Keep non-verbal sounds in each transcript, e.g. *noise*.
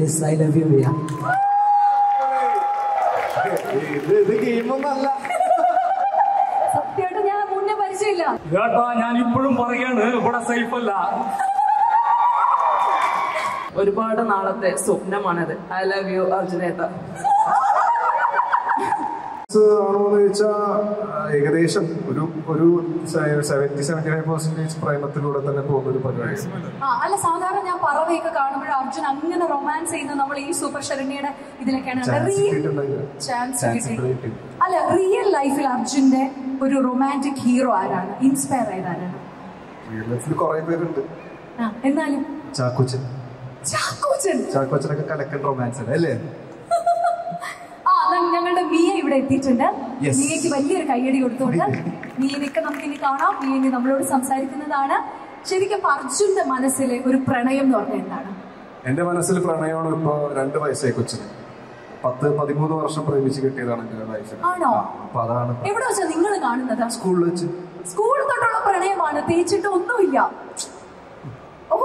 Yes I love you Riya സത്യമായിട്ട് ഞാൻ മുന്നേ പരിചയമില്ല. കേട്ടാ ഞാൻ ഇപ്പോഴും പറയാണ് ഇവിടെ സേഫ് അല്ല. ഒരുപാട് നാളത്തെ സ്വപ്നമാണത്. ഐ ലവ് യു അർജുനേട്ട. ആണോന്ന് ചോദിച്ചാൽ ഏകദേശം ഒരു ഒരു സെവന്റി സെവന്റി ഫൈവ് പെർസെന്റേജ് പ്രേമത്തിലൂടെ തന്നെ പോകുന്ന ഒരു പരിപാടി അല്ല സാധാരണ ഞാൻ പറവയൊക്കെ കാണുമ്പോൾ അർജുൻ അങ്ങനെ റൊമാൻസ് ചെയ്യുന്ന നമ്മൾ ഈ സൂപ്പർ ശരണ്യയുടെ ഇതിലൊക്കെയാണ് അല്ല റിയൽ ലൈഫിൽ അർജുന്റെ ഒരു റൊമാന്റിക് ഹീറോ ആരാണ്? ഇൻസ്പയർ ആയത് ആരാണ്? റിയൽ ലൈഫിൽ കുറെ പേരുണ്ട്. എന്നാലും? ചാക്കോച്ചൻ. ചാക്കോച്ചൻ? ചാക്കോച്ചനൊക്കെ കലക്കൻ റൊമാൻസ് അല്ലേ? മിയ ഇവിടെ എത്തിയിട്ടുണ്ട്. മിയയ്ക്ക് വലിയൊരു കയ്യടി കൊടുത്തുകൊണ്ട് *laughs* മിയനൊക്കെ നമുക്ക് ഇനി കാണാം. മിയ ഇനി നമ്മളോട് സംസാരിക്കുന്നതാണ്. ശരിക്കും അർജുന്റെ മനസ്സിലെ ഒരു പ്രണയം എന്ന് പറഞ്ഞാൽ എന്താണ്? എന്റെ മനസ്സിൽ പ്രണയമാണ് ഇപ്പൊ രണ്ട് വയസ്സായി കൊച്ചിന്. പത്ത് പതിമൂന്ന് വർഷം പ്രേമിച്ച് കിട്ടിയതാണ് എന്റെ ലൈഫിൽ ആണോ? അപ്പൊ അതാണ് എവിടെ വെച്ചാ നിങ്ങൾ കാണുന്നത്? സ്കൂളിൽ വെച്ച്. സ്കൂൾ തൊട്ടുള്ള പ്രണയമാണ്. തേച്ചിട്ട് ഒന്നുമില്ല. ഓ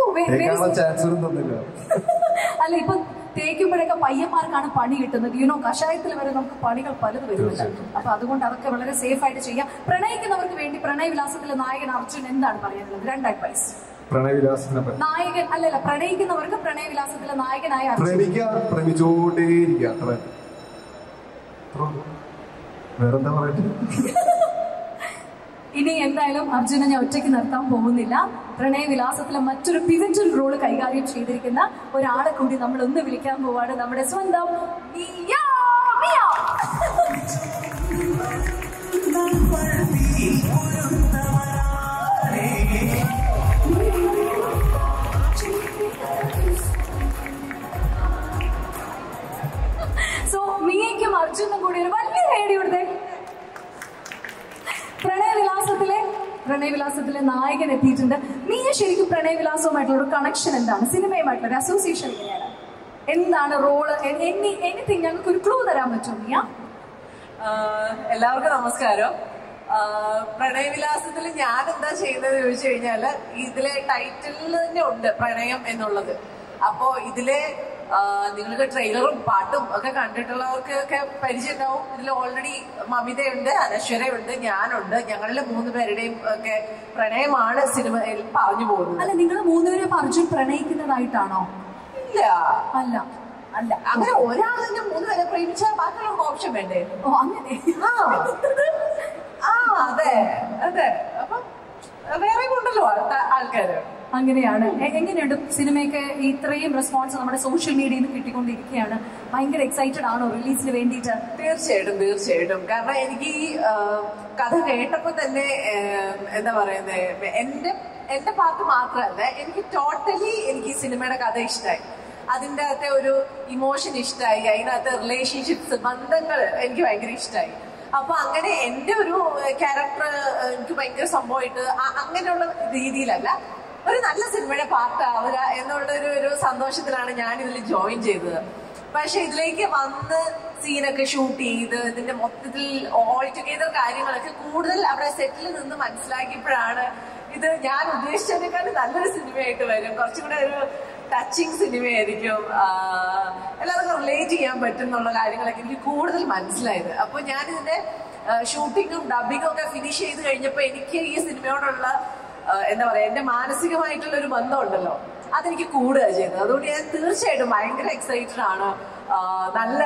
ചാൻസ് ഒന്നും തന്നില്ല. *laughs* അല്ല ഇപ്പൊ തേക്കുമ്പോഴൊക്കെ പയ്യന്മാർക്കാണ് പണി കിട്ടുന്നത്. യുനോ കഷായത്തിൽ വരെ നമുക്ക് പണികൾ പലത് വരുന്നുണ്ട്. അപ്പൊ അതുകൊണ്ട് അതൊക്കെ വളരെ സേഫ് ആയിട്ട് ചെയ്യാം. പ്രണയിക്കുന്നവർക്ക് വേണ്ടി പ്രണയവിലാസത്തിലെ നായകൻ അർജുൻ എന്താണ് പറയാനുള്ളത് രണ്ട് അഡ്വൈസ് പ്രണയവിലാസത്തിനെ നായകൻ അല്ലല്ല പ്രണയിക്കുന്നവർക്ക് പ്രണയവിലാസത്തിലെ നായകനായ അർജുൻ. പ്രേമിക്കുക പ്രേമിച്ചോണ്ടേയിരിക്കുക അത്ര. വേറെന്താ പറയട്ടെ *laughs* ഇനി എന്തായാലും അർജുനെ ഞാൻ ഒറ്റയ്ക്ക് നിർത്താൻ പോകുന്നില്ല. പ്രണയവിലാസത്തിലെ മറ്റൊരു പിവറ്റൽ റോൾ കൈകാര്യം ചെയ്തിരിക്കുന്ന ഒരാളെ കൂടി നമ്മൾ ഒന്ന് വിളിക്കാൻ പോവാണ് നമ്മുടെ സ്വന്തം. സോ മിയയ്ക്കും അർജുനും കൂടി ഒരു വലിയ റേഡിയോ കൊടുത്തേ പ്രണയവിലാസത്തിലെ നായകൻ എത്തിയിട്ടുണ്ട്. നീ ശരിക്കും പ്രണയവിലാസവുമായിട്ടുള്ള ഒരു കണക്ഷൻ എന്താണ്? സിനിമയുമായിട്ടുള്ള ഒരു അസോസിയേഷൻ എങ്ങനെയാണ്? എന്താണ് റോൾ എനി എനിത്തിങ് ഞങ്ങൾക്ക് ഒരു ക്ലൂ തരാൻ പറ്റുമോ മിയ എല്ലാവർക്കും നമസ്കാരം. പ്രണയവിലാസത്തിൽ ഞാൻ എന്താ ചെയ്യുന്നത് ചോദിച്ചു കഴിഞ്ഞാൽ ഇതിലെ ടൈറ്റിൽ തന്നെ ഉണ്ട് പ്രണയം എന്നുള്ളത്. അപ്പോ ഇതിലെ നിങ്ങൾക്ക് ട്രെയിലറും പാട്ടും ഒക്കെ കണ്ടിട്ടുള്ളവർക്ക് ഒക്കെ പരിചയമുണ്ടാവും. ഇതിൽ ഓൾറെഡി മമിതയുണ്ട് അനശ്വരയുണ്ട് ഞാനുണ്ട്. ഞങ്ങളുടെ മൂന്ന് പേരുടെയും ഒക്കെ പ്രണയമാണ് സിനിമയിൽ പറഞ്ഞു പോകുന്നത്. അല്ല നിങ്ങൾ മൂന്നുപേരെ പറഞ്ഞു പ്രണയിക്കുന്നതായിട്ടാണോ? ഇല്ല. അല്ല അല്ല. അങ്ങനെ ഒരാൾ തന്നെ മൂന്ന് പേരെ പ്രേമിച്ചാൽ ബാക്കിയുള്ള ഓപ്ഷൻ വേണ്ടേ? ഓ അങ്ങനെ. ആ. അതെ അതെ. അപ്പം വേറെ ഉണ്ടല്ലോ ആൾക്കാ- ആൾക്കാര്. അങ്ങനെയാണ്. എങ്ങനെയുണ്ട് സിനിമയൊക്കെ ഇത്രയും റെസ്പോൺസ് നമ്മുടെ സോഷ്യൽ മീഡിയയിൽ നിന്ന് കിട്ടിക്കൊണ്ടിരിക്കുകയാണ്? ഭയങ്കര എക്സൈറ്റഡ് ആണോ റിലീസിന് വേണ്ടിയിട്ട്? തീർച്ചയായിട്ടും തീർച്ചയായിട്ടും. കാരണം എനിക്ക് ഈ കഥ കേട്ടപ്പോ തന്നെ എന്താ പറയുന്നത് എന്റെ എന്റെ പാർട്ട് മാത്രമല്ല എനിക്ക് ടോട്ടലി എനിക്ക് ഈ സിനിമയുടെ കഥ ഇഷ്ടമായി അതിന്റെ അകത്തെ ഒരു ഇമോഷൻ ഇഷ്ടമായി അതിനകത്തെ റിലേഷൻഷിപ്സ് ബന്ധങ്ങൾ എനിക്ക് ഭയങ്കര ഇഷ്ടമായി അപ്പൊ അങ്ങനെ എന്റെ ഒരു ക്യാരക്ടർ എനിക്ക് ഭയങ്കര സംഭവമായിട്ട് അങ്ങനെയുള്ള രീതിയിലല്ല ഒരു നല്ല സിനിമയുടെ പാർട്ട്. ആവുക എന്നുള്ള ഒരു സന്തോഷത്തിലാണ് ഞാൻ ഇതിൽ ജോയിൻ ചെയ്തത്. പക്ഷെ ഇതിലേക്ക് വന്ന് സീനൊക്കെ ഷൂട്ട് ചെയ്ത് ഇതിന്റെ മൊത്തത്തിൽ ഓൾ ടുഗെദർ കാര്യങ്ങളൊക്കെ കൂടുതൽ അവിടെ സെറ്റിൽ നിന്ന് മനസ്സിലാക്കിയപ്പോഴാണ് ഇത് ഞാൻ ഉദ്ദേശിച്ചതിനേക്കാളും നല്ലൊരു സിനിമയായിട്ട് വരും. കുറച്ചും കൂടെ ഒരു ടച്ചിങ് സിനിമയായിരിക്കും. എല്ലാവർക്കും റിലേറ്റ് ചെയ്യാൻ പറ്റും എന്നുള്ള കാര്യങ്ങളൊക്കെ എനിക്ക് കൂടുതൽ മനസ്സിലായത്. അപ്പോൾ ഞാൻ ഇതിന്റെ ഷൂട്ടിങ്ങും ഡബിങ്ങും ഒക്കെ ഫിനിഷ് ചെയ്ത് കഴിഞ്ഞപ്പോൾ എനിക്ക് ഈ സിനിമയോടുള്ള എന്താ പറയാ എന്റെ മാനസികമായിട്ടുള്ള ഒരു ബന്ധം ഉണ്ടല്ലോ അതെനിക്ക് കൂടുക ചെയ്തത് അതുകൊണ്ട് ഞാൻ തീർച്ചയായിട്ടും ഭയങ്കര എക്സൈറ്റഡ് ആണ്. നല്ല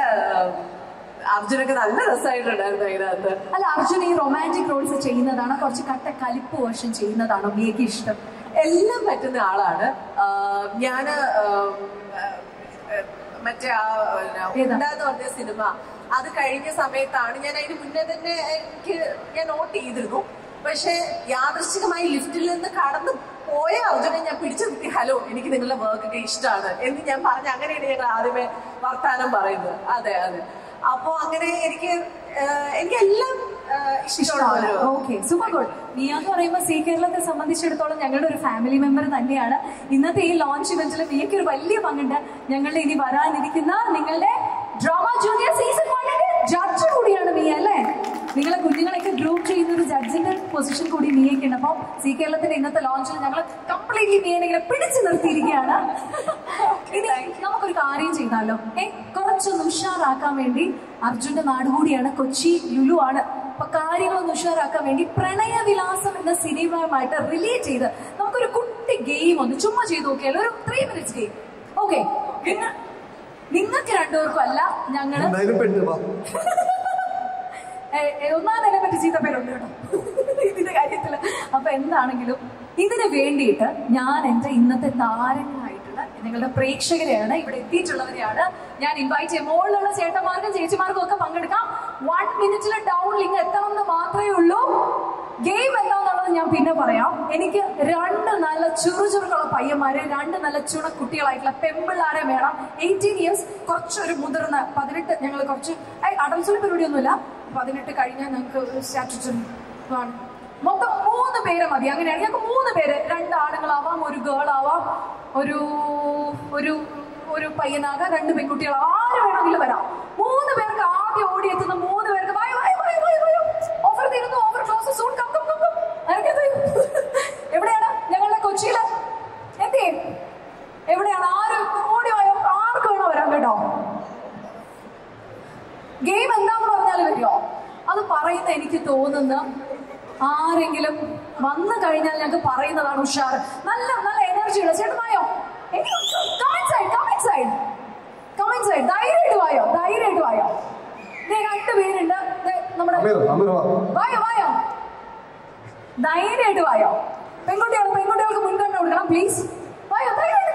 അർജുനൊക്കെ നല്ല രസമായിട്ടുണ്ടായിരുന്നു അതിനകത്ത്. അല്ല അർജുൻ ഈ റൊമാന്റിക് റോൾസ് ചെയ്യുന്നതാണോ? കുറച്ച് കട്ട കലിപ്പ് വേർഷൻ ചെയ്യുന്നതാണോ? മിയക്ക് ഇഷ്ടം. എല്ലാം പറ്റുന്ന ആളാണ്. ഞാൻ മറ്റേ ആ എന്ന് പറഞ്ഞ സിനിമ. അത് കഴിഞ്ഞ സമയത്താണ് ഞാൻ അതിന് മുന്നേ തന്നെ എനിക്ക് ഞാൻ നോട്ട് ചെയ്തിരുന്നു. പക്ഷെ യാദൃശ്ചികമായി ലിഫ്റ്റിൽ നിന്ന് കടന്നു പോയ അർജുനെ ഞാൻ പിടിച്ചു നിർത്തി. ഹലോ എനിക്ക് നിങ്ങളുടെ വർക്ക് ഒക്കെ ഇഷ്ടമാണ് എന്ന് ഞാൻ പറഞ്ഞ അങ്ങനെയാണ് ഞങ്ങൾ ആദ്യമേ വർത്താനം പറയുന്നത്. അതെ അതെ. അപ്പോ അങ്ങനെ എനിക്ക് എനിക്ക് എനിക്കെല്ലാം ഓക്കെ സൂപ്പർ ഗുഡ് നീ എന്ന് പറയുമ്പോൾ സി കേരളത്തെ സംബന്ധിച്ചിടത്തോളം ഞങ്ങളുടെ ഒരു ഫാമിലി മെമ്പർ തന്നെയാണ്. ഇന്നത്തെ ഈ ലോഞ്ച് ഇവന്റിൽ നീക്ക് ഒരു വലിയ പങ്കുണ്ട്. ഞങ്ങളുടെ ഇനി വരാനിരിക്കുന്ന നിങ്ങളുടെ ഡ്രാമ ജൂനിയർ സീസൺ വണ്ണിന്റെ ജഡ്ജ് കൂടിയാണ് നീ അല്ലേ? നിങ്ങളെ കുഞ്ഞുങ്ങളെയൊക്കെ ഗ്രൂപ്പ് ചെയ്യുന്ന ഒരു ജഡ്ജിന്റെ പൊസിഷൻ കൂടി നീക്കിണ്ട് അപ്പൊ സി കേരളത്തിന്റെ ഇന്നത്തെ ലോഞ്ചിൽ ഞങ്ങൾ കംപ്ലീറ്റ്ലി ഇങ്ങനെ പിടിച്ചു നിർത്തിയിരിക്കുകയാണ്. ഇനി നമുക്കൊരു കാര്യം ചെയ്താലോ? ഏ കുറച്ചൊന്ന് ഉഷാറാക്കാൻ വേണ്ടി അർജുന്റെ നാട് കൂടിയാണ് കൊച്ചി ലുലു ആണ്. അപ്പൊ കാര്യങ്ങളൊന്ന് ഉഷാറാക്കാൻ വേണ്ടി പ്രണയവിലാസം എന്ന സിനിമയുമായിട്ട് റിലേറ്റ് ചെയ്ത് നമുക്കൊരു കുട്ടി ഗെയിം ഒന്ന് ചുമ്മാ ചെയ്ത് നോക്കിയാലോ? ഒരു ത്രീ മിനിറ്റ്സ് ഗെയിം ഓക്കെ നിങ്ങൾക്ക് രണ്ടുപേർക്കും അല്ല ഞങ്ങൾ *laughs* എന്തായാലും പെണ്ണ് വാ ഏ, ഏ, ഒന്നാം നില പറ്റി ചീത്ത പേരുണ്ട് കേട്ടോ. ഇതിന്റെ കാര്യത്തിൽ അപ്പൊ എന്താണെങ്കിലും ഇതിന് വേണ്ടിയിട്ട് ഞാൻ എന്റെ ഇന്നത്തെ താരങ്ങളായിട്ടുള്ള നിങ്ങളുടെ പ്രേക്ഷകരെയാണ് ഇവിടെ എത്തിയിട്ടുള്ളവരെയാണ്. ഞാൻ ഇൻവൈറ്റ് ചെയ്യാം. മുകളിലുള്ള ചേട്ടന്മാർക്കും ചേച്ചിമാർക്കും ഒക്കെ പങ്കെടുക്കാം. വൺ മിനിറ്റിൽ ഡൗൺ ലിങ്ക് എത്തണം എന്ന് മാത്രമേ ഉള്ളൂ. ഗെയിം എന്താന്നുള്ളത് ഞാൻ പിന്നെ പറയാം. എനിക്ക് രണ്ട് നല്ല ചുറുചുറുക്കുള്ള പയ്യന്മാരെ രണ്ട് നല്ല ചുണ കുട്ടികളായിട്ടുള്ള പെമ്പിള്ളാരെ വേണം. എയ്റ്റീൻ ഇയേഴ്സ് കുറച്ചൊരു മുതിർന്ന പതിനെട്ട് ഞങ്ങൾ കുറച്ച് അടൽസുള്ള പരിപാടിയൊന്നുമില്ല. പതിനെട്ട് കഴിഞ്ഞാൽ ഞങ്ങൾക്ക് ഒരു സ്റ്റാറ്റുറ്ററി ആണ് മൊത്തം മൂന്ന് പേരെ മതി. അങ്ങനെയാണ്. ഞങ്ങൾക്ക് മൂന്ന് പേര്. രണ്ട് ആണുങ്ങളാവാം ഒരു ഗേൾ ആവാം ഒരു ഒരു ഒരു പയ്യനാകാം രണ്ട് പെൺകുട്ടികൾ ആര് വേണമെങ്കിലും വരാം. മൂന്ന് പേർക്ക് ആദ്യം ഓടിയെത്തുന്ന മൂന്ന് പേർക്ക് വായോ വായോ വായോ വായോ വായോ ഓഫർ തീരുന്നു offer close soon come come come come ഇറങ്ങി വരൂ. എവിടെയാണ് ഞങ്ങളുടെ കൊച്ചിയിൽ എത്തി എവിടെയാണ് ആര് ഓടി വായോ ആർക്ക് വേണോ വരാം കേട്ടോ ഗെയിം എന്താന്ന് പറഞ്ഞാൽ വരുമോ അത് പറയുന്ന എനിക്ക് തോന്നുന്ന ആരെങ്കിലും വന്നു കഴിഞ്ഞാൽ ഞങ്ങൾക്ക് പറയുന്നതാണ് ഉഷാർ. നല്ല നല്ല എനർജി ഉള്ള ചേട്ടനായോ ധൈര്യമായിട്ട് വായോ? ധൈര്യമായിട്ട് വായോ? രണ്ട് പേരുണ്ട്. നമ്മുടെ വായോ വായോ? ധൈര്യമായിട്ട് വായോ? പെൺകുട്ടികൾ പെൺകുട്ടികൾക്ക് മുൻഗണന കൊടുക്കണം പ്ലീസ് വായോ ധൈര്യമായിട്ട്.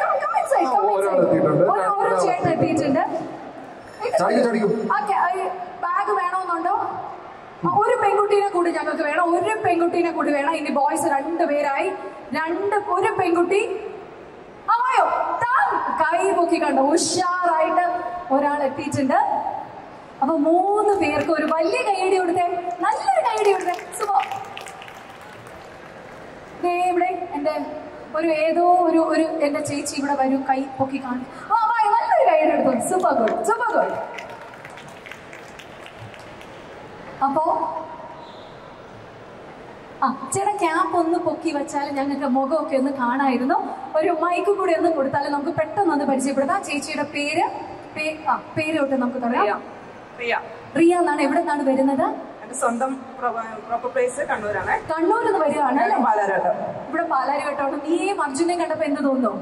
ഒരു ഒരു ചേട്ടൻ എത്തിയിട്ടുണ്ട്. ചാടിക്കും, ചാടിക്കും. ബാഗ് വേണമെന്നുണ്ടോ ആ, ഒരു പെൺകുട്ടീനെ കൂടി ഞങ്ങൾക്ക് വേണം. ഒരു പെൺകുട്ടീനെ കൂടി വേണം. ഇനി ബോയ്സ് രണ്ട് പേരായി. രണ്ട് ഒരു പെൺകുട്ടി. ആയോ കൈ പൊക്കി കണ്ടോ. ഉഷാറായിട്ട് ഒരാൾ എത്തിയിട്ടുണ്ട്. അപ്പൊ മൂന്ന് പേർക്ക് ഒരു വലിയ കൈയടി കൊടുത്തേ. നല്ലൊരു കൈയടി കൊടുത്തേ. ദേ ഇവിടെ എന്റെ ഒരു ഏതോ ഒരു ഒരു എന്റെ ചേച്ചി ഇവിടെ വരും കൈ പൊക്കി കാണും. നല്ലൊരു കൈയ്യടി എടുത്തു സൂപ്പർ ഗുഡ് സൂപ്പർ ഗുഡ് അപ്പോ ആ ചേട്ടാ ക്യാപ്പ് ഒന്ന് പൊക്കി വെച്ചാൽ ഞങ്ങൾക്ക് മുഖമൊക്കെ ഒന്ന് കാണായിരുന്നു. ഒരു മൈക്ക് കൂടി ഒന്ന് കൊടുത്താൽ നമുക്ക് പെട്ടെന്ന് ഒന്ന് പരിചയപ്പെടുത്താം. ചേച്ചിയുടെ പേര്? പേര് തൊട്ട് നമുക്ക് പറയാം. പ്രിയ റിയ. എന്നാണ് എവിടെ നിന്നാണ് വരുന്നത്? സ്വന്തം പ്രോപ്പർ പ്ലേസ് കണ്ണൂരാണ്. കണ്ണൂരിൽ നിന്ന് വരികയാണ് ഇവിടെ പാലാരി കേട്ടോ നീയും അർജുനെ കണ്ടപ്പോ എന്ത് തോന്നുന്നു?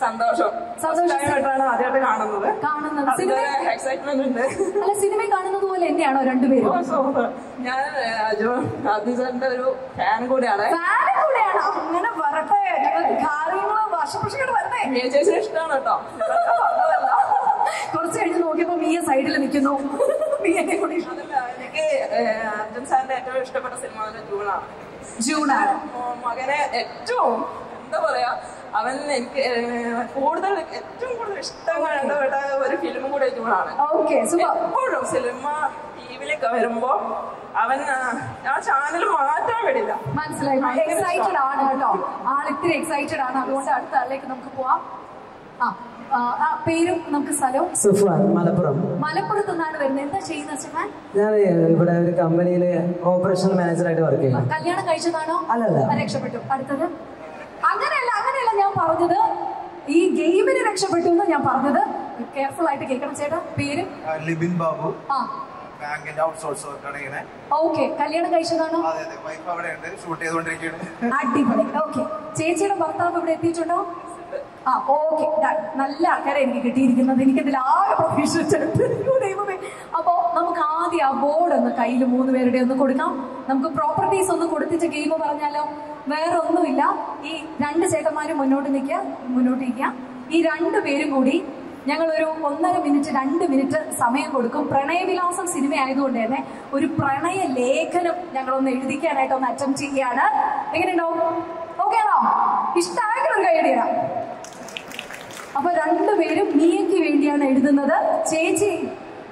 സന്തോഷം. ആദ്യമായിട്ട് കാണുന്നത്. കാണുന്നത്. സിനിമ എക്സൈറ്റ്മെന്റ് ഉണ്ട്. അല്ല സിനിമ കാണുന്നത് പോലെ തന്നെയാണോ രണ്ടുപേരും? ഞാൻ അജു ഒരു ഫാൻ കൂടിയാണ്. ഫാൻ കൂടെയാണ്? അങ്ങനെ വരട്ടെ. ചേച്ചിന് ഇഷ്ടമാണ് കേട്ടോ കുറച്ച് കഴിഞ്ഞ് നോക്കിയപ്പോ മീയ സൈഡിൽ നിൽക്കുന്നു. മീയെ കൂടി. എനിക്ക് അർജുൻ സാറിന്റെ ഏറ്റവും ഇഷ്ടപ്പെട്ട സിനിമ ജൂണാണ്. ജൂണാണ്. മകനെ ഏറ്റവും എന്താ പറയാ അവൻ എനിക്ക് കൂടുതൽ ഏറ്റവും കൂടുതൽ ഇഷ്ടം കണ്ടപ്പെട്ട ഒരു ഫിലിമും കൂടെ സുഖം എപ്പോഴും സിനിമ ടിവിയിലൊക്കെ വരുമ്പോ അവൻ ആ, ചാനൽ മാറ്റാൻ വിടില്ല മനസ്സിലായി. എക്സൈറ്റഡ് ആണ് കേട്ടോ. ആൾ ഇത്തിരി എക്സൈറ്റഡ് ആണ്. അതുകൊണ്ട് അടുത്ത ആളിലേക്ക് നമുക്ക് പോവാം. ആ പേരും നമുക്ക് സ്ഥലവും. സുഫാൻ മലപ്പുറം. മലപ്പുറത്ത് നിന്നാണ് വരുന്നത്. എന്താ ചെയ്യുന്നത് ഞാൻ ഇവിടെ ഒരു കമ്പനിയിൽ ഓപ്പറേഷൻ മാനേജറായിട്ട് വർക്ക് ചെയ്യുന്നു. കല്യാണം കഴിച്ചതാണോ? അല്ലല്ല. രക്ഷപ്പെട്ടു. അടുത്തത്? അങ്ങനെയല്ല അങ്ങനെയല്ല ഞാൻ പറഞ്ഞത്. ഈ ഗെയിമിന് രക്ഷപ്പെട്ടു എന്ന് ഞാൻ പറഞ്ഞത്. കെയർഫുൾ ആയിട്ട് കേൾക്കണം ചേട്ടാ. പേര്? ലിബിൻ ബാബു. ആ. ബാങ്കിന്റെ ഔട്ട്സോഴ്സ് വർക്കാണ് ഇങ്ങനെ. ഓക്കെ കല്യാണം കഴിച്ചതാണോ? അതെ അതെ. വൈഫ് അവിടെ ഉണ്ട്. ഷൂട്ട് ചെയ്തുകൊണ്ടിരിക്കുകയാണ്. അടിപൊളി. ഓക്കെ ചേച്ചിയുടെ ഭർത്താവ് ഇവിടെ എത്തിയിട്ടുണ്ടോ? ആ ഓക്കെ നല്ല ആൾക്കാരെ എനിക്ക് കിട്ടിയിരിക്കുന്നത്. എനിക്ക് ഇതിൽ ആകെ പ്രൊഫഷണൽ അപ്പോ നമുക്ക് ആദ്യം ആ ബോർഡ് ഒന്ന് കയ്യിൽ മൂന്ന് പേരുടെ ഒന്ന് കൊടുക്കാം. നമുക്ക് പ്രോപ്പർട്ടീസ് ഒന്ന് കൊടുത്തിട്ട് ഗെയിം പറഞ്ഞാലോ? വേറെ ഒന്നുമില്ല ഈ രണ്ട് ചേട്ടന്മാരും മുന്നോട്ട് നിൽക്കുക മുന്നോട്ട് നിൽക്കുക ഈ രണ്ടു പേരും കൂടി ഞങ്ങളൊരു ഒന്നര മിനിറ്റ് രണ്ട് മിനിറ്റ് സമയം കൊടുക്കും. പ്രണയവിലാസം സിനിമ ആയതുകൊണ്ട് തന്നെ ഒരു പ്രണയ ലേഖനം ഞങ്ങളൊന്ന് എഴുതിക്കാനായിട്ട് ഒന്ന് അറ്റംപ്റ്റ് ചെയ്യുകയാണ്. എങ്ങനെയുണ്ടാവും? ഓക്കെ ആണോ? ഇഷ്ടമായിട്ട് ഒരു കൈയടി തരാം അപ്പൊ രണ്ടുപേരും മിയയ്ക്ക് വേണ്ടിയാണ് എഴുതുന്നത്. ചേച്ചി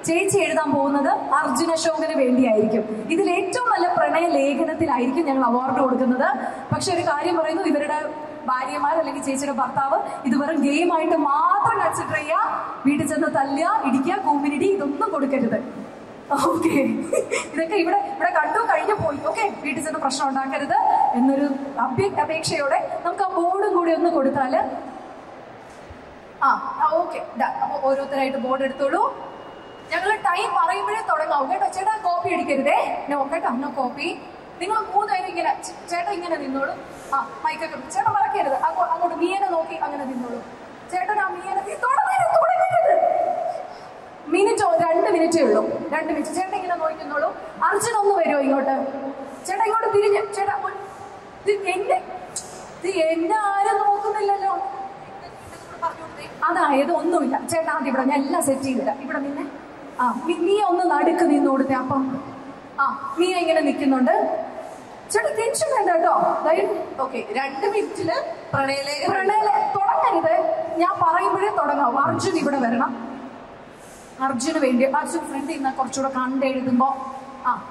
ചേച്ചി എഴുതാൻ പോകുന്നത് അർജുന അശോകന് വേണ്ടിയായിരിക്കും. ഇതിൽ ഏറ്റവും നല്ല പ്രണയ ലേഖനത്തിലായിരിക്കും ഞങ്ങൾ അവാർഡ് കൊടുക്കുന്നത്. പക്ഷെ ഒരു കാര്യം പറയുന്നു ഇവരുടെ ഭാര്യമാർ അല്ലെങ്കിൽ ചേച്ചിയുടെ ഭർത്താവ് ഇത് വെറും ഗെയിമായിട്ട് മാത്രം കൺസിഡർ ചെയ്യുക. വീട്ടിൽ ചെന്ന് തല്ലുക ഇടിക്കുക കൂമ്പിനിടി ഇതൊന്നും കൊടുക്കരുത്. ഓക്കെ ഇതൊക്കെ ഇവിടെ ഇവിടെ കണ്ടു കഴിഞ്ഞു പോയി. ഓക്കെ വീട്ടിൽ ചെന്ന് പ്രശ്നം ഉണ്ടാക്കരുത് എന്നൊരു അപേക്ഷയോടെ നമുക്ക് ആ ബോർഡും കൂടി ഒന്ന് കൊടുത്താൽ ആ ഓക്കെ അപ്പൊ ഓരോരുത്തരായിട്ട് ബോർഡ് എടുത്തോളൂ. ഞങ്ങൾ ടൈം പറയുമ്പോഴേ തുടങ്ങാവും. കേട്ടോ ചേട്ടാ കോപ്പി അടിക്കരുതേ. നോ കേട്ടോ നോ കോപ്പി നിങ്ങൾ മൂന്നുപേരും ഇങ്ങനെ ചേട്ടൻ ചേട്ടാ ഇങ്ങനെ നിന്നോളൂ. ആ മൈക്കൊക്കെ ചേട്ടൻ ചേട്ടാ മറക്കരുത് അങ്ങോ- അങ്ങോട്ട് മീനെ നോക്കി അങ്ങനെ നിന്നോളൂ. ചേട്ടൻ ആ മീനെ മിനിറ്റോ രണ്ട് മിനിറ്റേ ഉള്ളൂ. രണ്ട് മിനിറ്റ് ചേട്ടൻ ഇങ്ങനെ നോക്കുന്നോളൂ അർജുൻ ഒന്ന് വരുമോ ഇങ്ങോട്ട്? ചേട്ടാ ഇങ്ങോട്ട് തിരിഞ്ഞ്. ചേട്ടാ എന്നെ ഇത് എന്നെ ആരും നോക്കുന്നില്ലല്ലോ. അതായത് ഒന്നുമില്ല. ചേട്ടാ അത് ഇവിടെ ഞാൻ എല്ലാം സെറ്റ് ചെയ്തില്ല ഇവിടെ നിന്നെ ആ നീ- ഒന്ന് നടുക്ക് നിന്ന് കൊടുത്തേ അപ്പം. ആ നീ ഇങ്ങനെ നിൽക്കുന്നുണ്ട്. ചേട്ടാ ടെൻഷൻ വേണ്ട കേട്ടോ. ഓക്കെ രണ്ട് മിനിറ്റിൽ പ്രണയലേ പ്രണയിൽ തുടങ്ങരുത്. ഞാൻ പറയുമ്പോഴേ തുടങ്ങാവും. അർജുൻ ഇവിടെ വരണം. അർജുന് വേണ്ടി അർജുൻ ഫ്രണ്ട് ഇന്ന് കുറച്ചുകൂടെ കണ്ടെഴുതുമ്പോ ആ.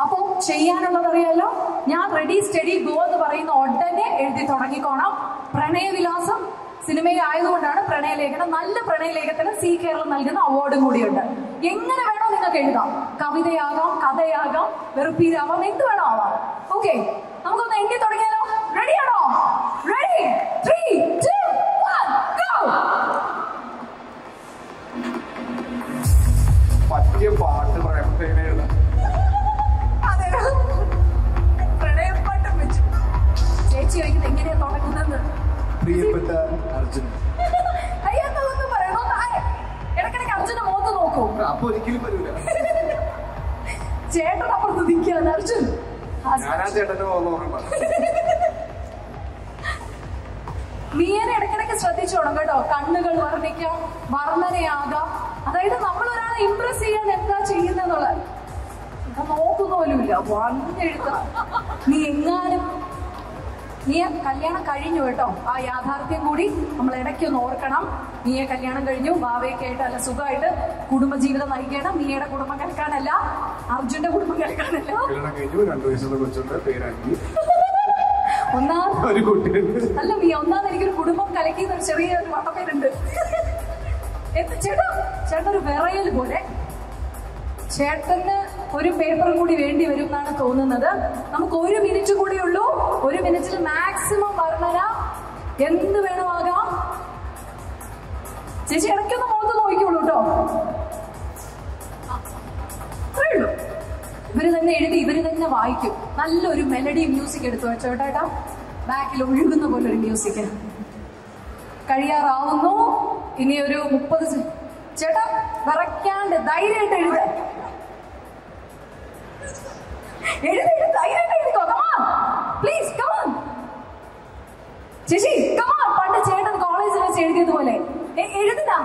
അപ്പൊ ചെയ്യാനുള്ളത് അറിയാലോ ഞാൻ റെഡി സ്റ്റഡി ഗോ എന്ന് പറയുന്ന ഉടനെ എഴുതി തുടങ്ങിക്കോണം. പ്രണയവിലാസം സിനിമയിൽ ആയതുകൊണ്ടാണ് പ്രണയലേഖനം നല്ല പ്രണയലേഖനത്തിന് സി കേരളം നൽകുന്ന അവാർഡും കൂടിയുണ്ട്. എങ്ങനെ വേണോ നിങ്ങൾക്ക് എഴുതാം. കവിതയാകാം കഥയാകാം വെറുപ്പീരാവാം എന്ത് വേണോ ആവാം. ഓക്കെ നമുക്കൊന്ന് എണ്ണി തുടങ്ങിയാലോ? റെഡിയാണോ ready three two one go ഞാനാ ചേട്ടന്റെ പോകുന്ന ഓർമ്മ. മീനെ ഇടക്കിടക്ക് ശ്രദ്ധിച്ചോണം കേട്ടോ. കണ്ണുകൾ വർണിക്കാം വർണനയാകാം. അതായത് നമ്മൾ ഒരാളെ ഇംപ്രസ് ചെയ്യാൻ എന്താ ചെയ്യുന്നെന്നുള്ളത് നോക്കുന്ന പോലുമില്ല വന്നെഴുത്ത. നീ എങ്ങാനും നീ കല്യാണം കഴിഞ്ഞു കേട്ടോ. ആ യാഥാർത്ഥ്യം കൂടി നമ്മൾ ഇടയ്ക്കൊന്ന് ഓർക്കണം. നീയെ കല്യാണം കഴിഞ്ഞു. ഭാവയൊക്കെ ആയിട്ട് അല്ല സുഖമായിട്ട് കുടുംബജീവിതം നയിക്കണം. നീയുടെ കുടുംബം കിടക്കാനല്ല അർജുന്റെ കുടുംബം കിടക്കാനല്ല കല്യാണം കഴിഞ്ഞു. രണ്ടു വയസ്സുള്ള കൊച്ചുണ്ട്. പേരാക്കി ഒന്നാം ഒരു കുട്ടിയുണ്ട്. അല്ല നീ ഒന്നാമത് എനിക്കൊരു കുടുംബം കലക്കി ഒരു ചെറിയ ഒരു വട്ടപ്പേരുണ്ട്. എന്ത് ചേട്ടാ? ചേട്ടൻ ഒരു വിറയൽ പോലെ. ചേട്ടന് ഒരു പേപ്പറും കൂടി വേണ്ടി വരും എന്നാണ് തോന്നുന്നത്. നമുക്ക് ഒരു മിനിറ്റ് കൂടി ഉള്ളൂ. ഒരു മിനിറ്റിൽ മാക്സിമം വർണന. എന്ത് വേണമാകാം? ചേച്ചി ഇടയ്ക്കൊന്ന് മുഖത്ത് നോക്കിക്കോളൂ കേട്ടോ. ഇവർ തന്നെ എഴുതി ഇവർ തന്നെ വായിക്കും. നല്ലൊരു മെലഡി മ്യൂസിക് എടുത്തു വെച്ചോ ചേട്ടാ. ബാക്കിൽ ഒഴുകുന്ന പോലെ ഒരു മ്യൂസിക് കഴിയാറാവുന്നു. ഇനി ഒരു മുപ്പത് ചേട്ടാ വിറയ്ക്കാണ്ട് ധൈര്യമായിട്ട് എഴുത എഴുതി ധൈര്യമായിട്ട് എഴുതിക്കോ പ്ലീസ് കമാ ചേട്ടൻ കോളേജിൽ വെച്ച് എഴുതിയതുപോലെ എഴുതുതാ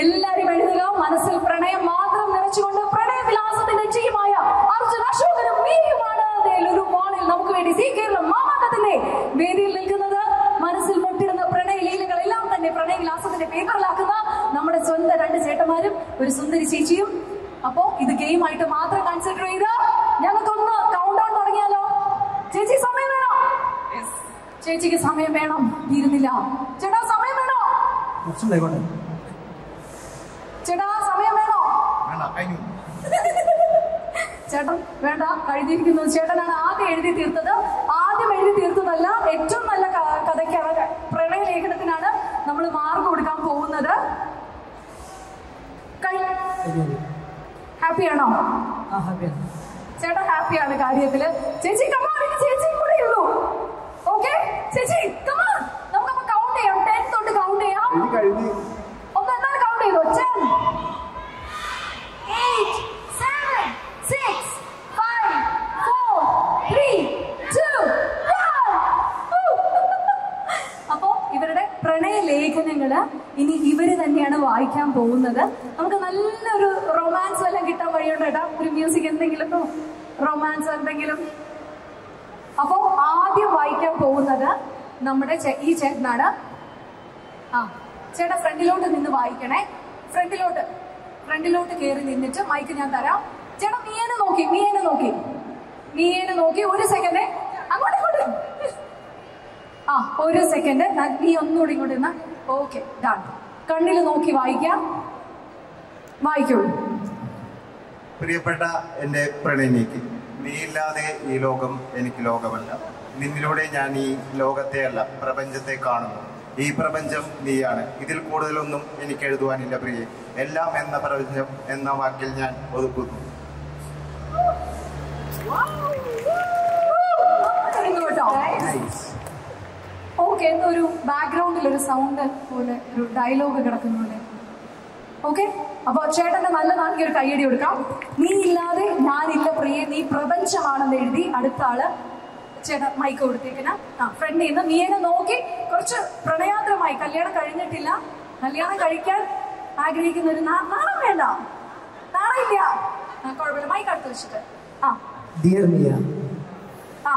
എല്ലാരും എഴുതുക. മനസ്സിൽ പ്രണയം മാത്രം നിറച്ചുകൊണ്ട് പ്രണയവിലാസത്തിന്റെ ചെയ്യുമായ അർജുൻ അശോകനും മീയുമാണ് ലുലു മോളിൽ നമുക്ക് വേണ്ടി സി കേരളം മാമാങ്കത്തിന്റെ വേദിയിൽ നിൽക്കുന്നത്. മനസ്സിൽ മുട്ടിരുന്ന പ്രണയ ലീലകൾ എല്ലാം തന്നെ പ്രണയവിലാസത്തിന്റെ പേപ്പറിലാക്കുന്ന നമ്മുടെ സ്വന്തം രണ്ട് ചേട്ടന്മാരും ഒരു സുന്ദരി ചേച്ചിയും. അപ്പോ ഇത് ഗെയിം ആയിട്ട് മാത്രം കൺസിഡർ ചെയ്ത് ഞങ്ങൾക്കൊന്ന് കൗണ്ട് ഡൗൺ തുടങ്ങിയാലോ? ചേച്ചി സമയം വേണോ? ചേച്ചിക്ക് സമയം വേണം. ഇരുന്നില്ല ചേട്ടാ സമയം വേണോ? ചേട്ടാ സമയം വേണോ? കഴിഞ്ഞു. ചേട്ടൻ വേണ്ട കഴിഞ്ഞിരിക്കുന്നു ചേട്ടനാണ് ആദ്യം എഴുതി തീർത്തത്. ആദ്യം എഴുതി തീർത്തതല്ല ഏറ്റവും നല്ല കഥയ്ക്കാണ് പ്രണയലേഖനത്തിനാണ് നമ്മൾ മാർക്ക് കൊടുക്കാൻ പോകുന്നത്. ഹാപ്പിയാണോ ആ ഹാപ്പിയാണ് ചേട്ടൻ ഹാപ്പിയാണ് കാര്യത്തിൽ. ചേച്ചി കമാ ചേച്ചി കൂടെ ഉള്ളൂ. ഓക്കെ ചേച്ചി കമാ നമുക്കപ്പോ കൗണ്ട് ചെയ്യാം ടെൻ തൊട്ട് കൗണ്ട് ചെയ്യാം എഴുതി കഴിഞ്ഞ് ഒന്ന് എന്നാൽ കൗണ്ട് ചെയ്തോ ten eight seven six five four three two അപ്പോ ഇവരുടെ പ്രണയ ലേഖനങ്ങൾ ഇനി ഇവർ തന്നെയാണ് വായിക്കാൻ പോകുന്നത്. നമുക്ക് നല്ലൊരു റൊമാൻസ് എല്ലാം കിട്ടാൻ വഴിയുണ്ട് കേട്ടോ ഒരു മ്യൂസിക് എന്തെങ്കിലും റൊമാൻസ് എന്തെങ്കിലും? അപ്പോ ആദ്യം വായിക്കാൻ പോകുന്നത് നമ്മുടെ ഈ ചേട്ടനാണ്. ആ ചേട്ടാ ഫ്രണ്ടിലോട്ട് നിന്ന് വായിക്കണേ. ഫ്രണ്ടിലോട്ട് ഫ്രണ്ടിലോട്ട് കയറി നിന്നിട്ട് മൈക്ക് ഞാൻ തരാം. ചേട്ടാ മീയനെ നോക്കി മീയനെ നോക്കി. മീയനെ നോക്കി ഒരു സെക്കൻഡ് അങ്ങോട്ട് ഇങ്ങോട്ട്. ആ ഒരു സെക്കൻഡ് നീ ഒന്നുകൂടി ഇങ്ങോട്ട് ഓക്കെ ഡൺ കണ്ണിൽ നോക്കി വായിക്കാം. വായിക്കൂ. പ്രിയപ്പെട്ട എന്റെ പ്രണയിനിക്ക് നീയില്ലാതെ ഈ ലോകം എനിക്ക് ലോകമല്ല. നിന്നിലൂടെ ഞാൻ ഈ ലോകത്തെ അല്ല പ്രപഞ്ചത്തെ കാണുന്നു. ഈ പ്രപഞ്ചം നീയാണ്. ഇതിൽ കൂടുതലൊന്നും എനിക്ക് എഴുതുവാനില്ല പ്രിയെ. എല്ലാം എന്ന പ്രപഞ്ചം എന്ന വാക്കിൽ ഞാൻ ഒതുക്കുന്നു. കേട്ടോ ഓക്കെ എന്നൊരു ബാക്ക്ഗ്രൗണ്ടിൽ ഒരു സൗണ്ട് പോലെ ഒരു ഡയലോഗ് കിടക്കുന്നുണ്ട് ഓക്കെ അപ്പൊ ചേട്ടന്റെ നല്ലതാണെങ്കിൽ ഒരു കയ്യടി കൊടുക്കാം. നീ ഇല്ലാതെ ഞാനില്ല പ്രിയെ നീ പ്രപഞ്ചമാണെന്ന് എഴുതി അടുത്ത ആൾ ചേട്ടൻ മൈക്ക് കൊടുത്തേക്കണ ആ ഫ്രണ്ടിൽ നീ നീയെ നോക്കി. കുറച്ച് പ്രണയാത്രമായി കല്യാണം കഴിഞ്ഞിട്ടില്ല. കല്യാണം കഴിക്കാൻ ആഗ്രഹിക്കുന്ന ഒരു നാണം വേണ്ട. നാണമില്ല. ഇല്ല കുഴപ്പമില്ല. മൈക്ക് അടുത്ത് വെച്ചിട്ട്. ആ. ഡിയർ മിയ ആ.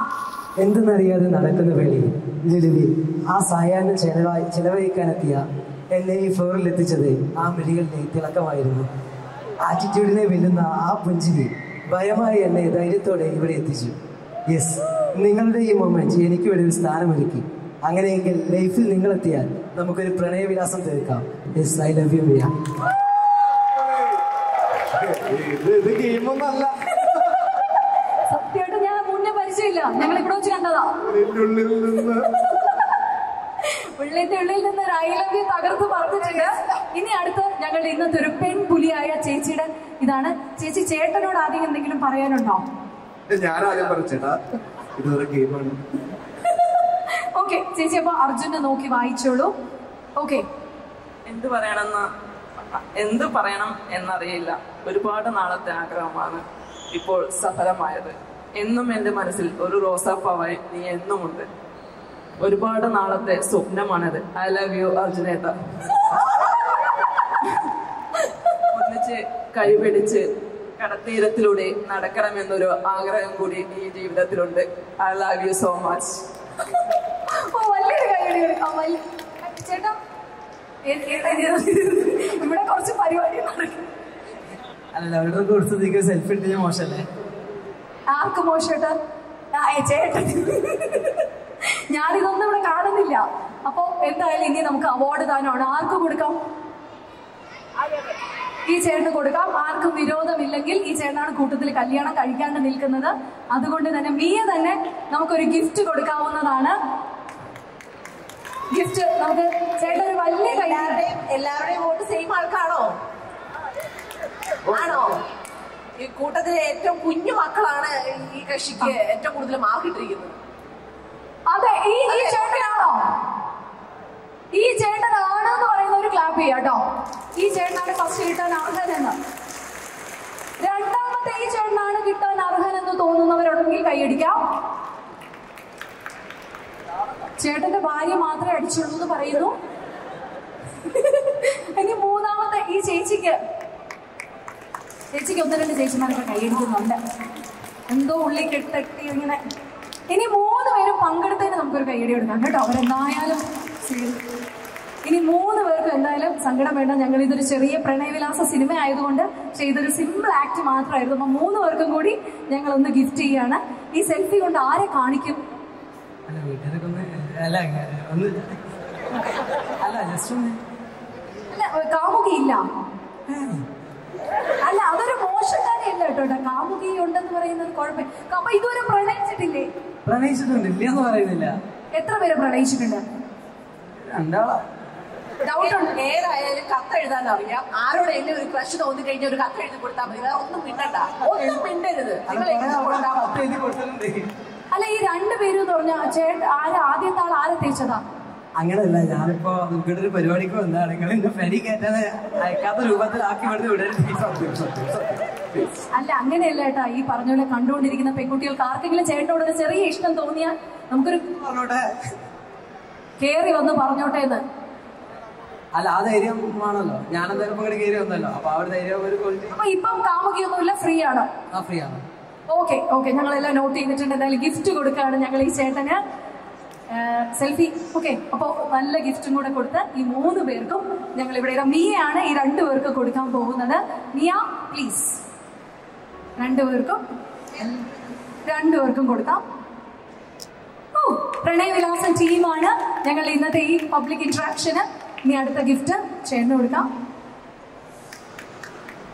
എന്തെന്നറിയാതെ നടക്കുന്ന വേളയിൽ നിലവിൽ ആ സായാഹ്നം ചെലവായി ചെലവഴിക്കാനെത്തിയ എന്നെ ഈ ഫ്ലോറിൽ എത്തിച്ചത് ആ മിഴികളുടെ തിളക്കമായിരുന്നു. ആറ്റിറ്റ്യൂഡിനെ വെല്ലുന്ന ആ പുഞ്ചിരി ഭയമായി എന്നെ ധൈര്യത്തോടെ ഇവിടെ എത്തിച്ചു. യെസ് നിങ്ങളുടെ ഈ മൊമെന്റ് എനിക്ക് ഇവിടെ ഒരു സ്ഥാനമൊരുക്കി. അങ്ങനെയെങ്കിൽ ലൈഫിൽ നിങ്ങളെത്തിയാൽ നമുക്കൊരു പ്രണയവിലാസം തീർക്കാം. Yes I love you Mia ഇത് ഗെയിമൊന്നല്ല പരിചയമില്ല. ഞങ്ങൾ ഇവിടെ വെച്ച് കണ്ടതാ. ഉള്ളിൽ നിന്ന്. *laughs* ഉള്ളിന്റെ ഉള്ളിൽ നിന്ന് ഒരു ഐ ലവ് യു തകർത്ത് പറഞ്ഞിട്ടുണ്ട്. ഇനി അടുത്ത് ഞങ്ങളുടെ ഇന്നത്തെ ഒരു പെൺപുലിയായ ചേച്ചിയുടെ ഇതാണ്. ചേച്ചി ചേട്ടനോട് ആദ്യം എന്തെങ്കിലും പറയാനുണ്ടോ? ഞാൻ ആദ്യം ഇതൊരു ഗെയിമാണ്. *laughs* ഓക്കെ ചേച്ചി അപ്പൊ അർജുനെ നോക്കി വായിച്ചോളൂ. ഓക്കെ. എന്ത് പറയണമെന്ന് എന്ത് പറയണം എന്നറിയില്ല. ഒരുപാട് നാളത്തെ ആഗ്രഹമാണ് ഇപ്പോൾ സഫലമായത്. എന്നും എന്റെ മനസ്സിൽ ഒരു റോസാപ്പാവായി നീ എന്നും ഉണ്ട് ഒരുപാട് നാളത്തെ സ്വപ്നമാണത്. ഐ ലവ് യു അർജുനേട്ട. ഒന്നിച്ച് കൈപിടിച്ച് കടത്തീരത്തിലൂടെ നടക്കണമെന്നൊരു ആഗ്രഹം കൂടി ഈ ജീവിതത്തിലുണ്ട്. I love you so much ചേട്ടാ ഇവിടെ കുറച്ച് പരിപാടി അല്ല അവരുടെ കുറച്ച് സെൽഫി എടുത്ത് മോശമല്ലേ? ആർക്ക് മോശമായിട്ട്? ചേട്ടൻ. ഞാനിതൊന്നും ഇവിടെ കാണുന്നില്ല. അപ്പൊ എന്തായാലും ഇനി നമുക്ക് അവാർഡ് ദാനമാണ്. ആർക്ക് കൊടുക്കാം? ഈ ചേട്ടന് കൊടുക്കാം. ആർക്കും വിരോധമില്ലെങ്കിൽ ഈ ചേട്ടനാണ് കൂട്ടത്തിൽ കല്യാണം കഴിക്കാണ്ട് നിൽക്കുന്നത്. അതുകൊണ്ട് തന്നെ മിയ തന്നെ നമുക്കൊരു ഗിഫ്റ്റ് കൊടുക്കാവുന്നതാണ്. ഗിഫ്റ്റ് നമുക്ക് ചേട്ടൻ വലിയ എല്ലാവരുടെയും എല്ലാവരുടെയും വോട്ട് സെയിം ആൾക്കാണോ? ആണോ? ഈ കൂട്ടത്തിലെ ഏറ്റവും കുഞ്ഞു മക്കളാണ് ഈ കക്ഷിക്ക് ഏറ്റവും കൂടുതൽ മാർക്ക് ഇട്ടിരിക്കുന്നത് അതെ ഈ ഈ ചേട്ടനാണോ? ഈ ചേട്ടനാണ് എന്ന് പറയുന്ന ഒരു ക്ലാപ്പ് ചെയ്യാട്ടോ ഈ ചേട്ടനാണ് ഫസ്റ്റ് കിട്ടാൻ അർഹനെന്ന് രണ്ടാമത്തെ ഈ ചേട്ടനാണ് കിട്ടാൻ അർഹനെന്ന് തോന്നുന്നവരുണ്ടെങ്കിൽ കൈയടിക്കാം ചേട്ടന്റെ ഭാര്യ മാത്രമേ അടിച്ചുള്ളൂ എന്ന് പറയുന്നു. ഇനി മൂന്നാമത്തെ ഈ ചേച്ചിക്ക് ചേച്ചിക്ക് ഒന്ന് രണ്ട് ചേച്ചിമാരൊക്കെ കൈയടിക്കുന്നുണ്ട് എന്തോ ഉള്ളി കെട്ടി ഇങ്ങനെ. ഇനി മൂന്ന് പേരും പങ്കെടുത്തതിന് നമുക്കൊരു കൈയടി കൊടുക്കാം കേട്ടോ. അവരെന്തായാലും. ഇനി മൂന്ന് പേർക്കും എന്തായാലും സങ്കടം വേണ്ട. ഞങ്ങൾ ഇതൊരു ചെറിയ പ്രണയവിലാസ സിനിമ ആയതുകൊണ്ട് ചെയ്തൊരു സിമ്പിൾ ആക്ട് മാത്രമായിരുന്നു. അപ്പൊ മൂന്ന് പേർക്കും കൂടി ഞങ്ങൾ ഒന്ന് ഗിഫ്റ്റ് ചെയ്യാണ്. ഈ സെൽഫി കൊണ്ട് ആരെ കാണിക്കും? അല്ല കാമുകിയില്ല അല്ല അതൊരു മോശം കാര്യമല്ല കേട്ടോ കാമുകി ഉണ്ടെന്ന് പറയുന്നത് കുഴപ്പമില്ല. അപ്പൊ ഇതുവരെ പ്രണയിച്ചിട്ടില്ലേ? പ്രണയിച്ചിട്ടുണ്ട്. ഇല്ലെന്ന് പറയുന്നില്ല. എത്ര പേര് പ്രണയിച്ചിട്ടുണ്ട്? രണ്ടാളാ. ഡൗട്ട് ഉണ്ട്? ഏതായാലും കത്ത് എഴുതാൻ അറിയാം. ആരോടെങ്കിലും ഒരു ക്രഷ് തോന്നി കഴിഞ്ഞാൽ ഒരു കത്ത് എഴുതി കൊടുത്താൽ മതി. ഒന്നും മിണ്ടണ്ട. ഒന്നും മിണ്ടരുത്. നിങ്ങൾ എഴുതി കൊടുത്താൽ അല്ല ഈ രണ്ടുപേരും എന്ന് പറഞ്ഞാൽ ചേട്ട ആര് ആദ്യത്തെ ആൾ ആരെ തേച്ചതാ അങ്ങനെയല്ല ഞാനിപ്പോ ഇവിടെ ഒരു പരിപാടിക്ക് വന്നതാണ്. നിങ്ങൾ എന്നെ ഫെരി കയറ്റാതെ അയക്കാത്ത രൂപത്തിൽ ആക്കി വിടരുത്. ഇവിടെ അല്ല അങ്ങനെയല്ല ഏട്ടാ. ഈ പറഞ്ഞ പോലെ കണ്ടുകൊണ്ടിരിക്കുന്ന പെൺകുട്ടികൾക്ക് ആർക്കെങ്കിലും ചേട്ടനോട് ഒരു ചെറിയ ഇഷ്ടം തോന്നിയാ നമുക്കൊരു പറഞ്ഞോട്ടെ. കേറി വന്ന് പറഞ്ഞോട്ടെ എന്ന്. അല്ല ആ ധൈര്യം ആണല്ലോ ഞാൻ എന്തായാലും കയറി വന്നല്ലോ. അപ്പൊ ആ ഒരു ധൈര്യം ഒരു ക്വാളിറ്റി അപ്പൊ ഇപ്പം കാമുകിയൊന്നുമില്ല ഫ്രീ ആണോ ആ ഫ്രീ ആണ് ഓക്കെ ഓക്കെ. ഞങ്ങളെല്ലാം നോട്ട് ചെയ്തിട്ടുണ്ട്. എന്തായാലും ഗിഫ്റ്റ് കൊടുക്കുകയാണ് ഞങ്ങൾ ഈ ചേട്ടന്. സെൽഫി. ഓക്കെ അപ്പോൾ നല്ല ഗിഫ്റ്റും കൂടെ കൊടുത്ത് ഈ മൂന്ന് പേർക്കും ഞങ്ങൾ ഇവിടെ മിയാണ് ഈ രണ്ടു പേർക്ക് കൊടുക്കാൻ പോകുന്നത്. മിയ പ്ലീസ് രണ്ടുപേർക്കും രണ്ടുപേർക്കും കൊടുക്കാം. ഓ പ്രണയവിലാസം ടീമാണ് ഞങ്ങൾ ഇന്നത്തെ ഈ പബ്ലിക് ഇൻട്രാക്ഷന് ഇനി അടുത്ത ഗിഫ്റ്റ് ചേർന്ന് കൊടുക്കാം.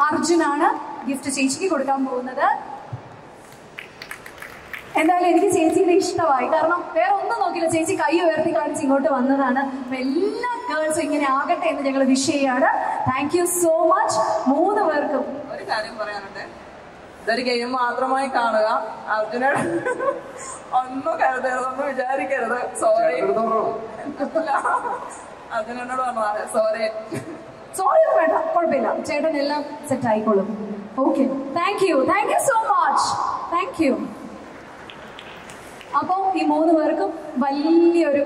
അർജുനാണ് ഗിഫ്റ്റ് ചേച്ചിക്ക് കൊടുക്കാൻ പോകുന്നത്. എന്തായാലും എനിക്ക് ചേച്ചിയുടെ ഇഷ്ടമായി. കാരണം വേറെ ഒന്നും നോക്കില്ല ചേച്ചി കൈ ഉയർത്തി കാണിച്ച് ഇങ്ങോട്ട് വന്നതാണ്. എല്ലാ ഗേൾസും ഇങ്ങനെ ആകട്ടെ എന്ന് ഞങ്ങൾ വിഷ് ചെയ്യാണ്. താങ്ക് യു സോ മച്ച് മൂന്ന് പേർക്കും. ഒരു കാര്യം പറയാനുണ്ട്. ഇതൊരു ഗെയിം മാത്രമായി കാണുക. അർജുന ഒന്നും കരുതരുത് ഒന്നും വിചാരിക്കരുത്. സോറി അർജുനോട് പറഞ്ഞതാണ് സോറി സോറി വേണ്ട. കുഴപ്പമില്ല. ചേട്ടൻ എല്ലാം സെറ്റ് ആയിക്കോളും. Okay thank you thank you so much thank you അപ്പൊ ഈ മൂന്ന് പേർക്കും വലിയൊരു